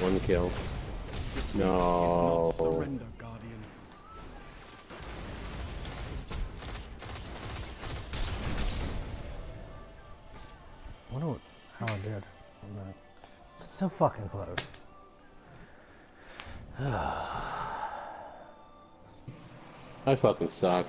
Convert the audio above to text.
One kill. No. Surrender, Guardian. I wonder what, how I did on that. So fucking close. I fucking suck.